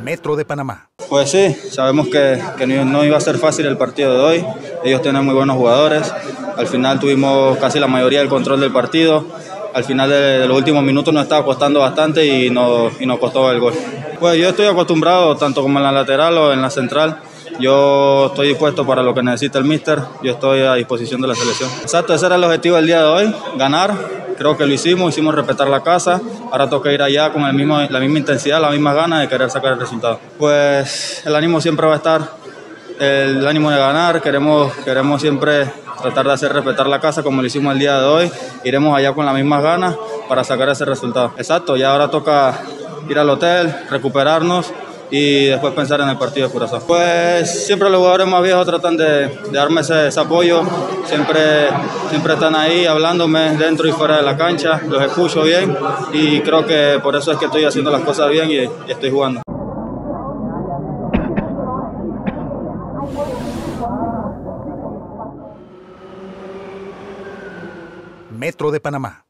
Metro de Panamá. Pues sí, sabemos que, que no iba a ser fácil el partido de hoy. Ellos tienen muy buenos jugadores. Al final tuvimos casi la mayoría del control del partido. Al final de, los últimos minutos nos estaba costando bastante y, y nos costó el gol. Pues yo estoy acostumbrado, tanto como en la lateral o en la central, yo estoy dispuesto para lo que necesita el míster, yo estoy a disposición de la selección. Exacto, ese era el objetivo del día de hoy, ganar. Creo que lo hicimos, hicimos respetar la casa. Ahora toca ir allá con el mismo, la misma intensidad, la misma ganas de querer sacar el resultado. Pues el ánimo siempre va a estar, el ánimo de ganar. Queremos, queremos siempre tratar de hacer respetar la casa como lo hicimos el día de hoy. Iremos allá con las mismas ganas para sacar ese resultado. Exacto, y ahora toca ir al hotel, recuperarnos y después pensar en el partido de Curazao. Pues siempre los jugadores más viejos tratan de, darme ese, apoyo, siempre, siempre están ahí hablándome dentro y fuera de la cancha, los escucho bien y creo que por eso es que estoy haciendo las cosas bien y, y estoy jugando. Metro de Panamá.